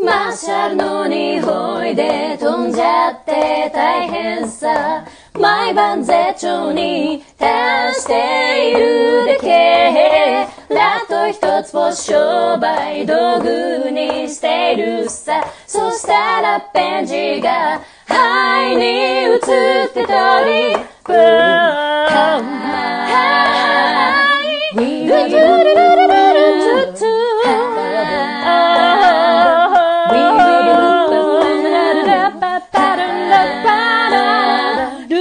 マーシャルの匂いで飛んじゃって大変さ。毎晩絶頂に達しているだけ。ラット一つを商売道具にしているさ。そしたらペンジが肺に映ってたり。ブー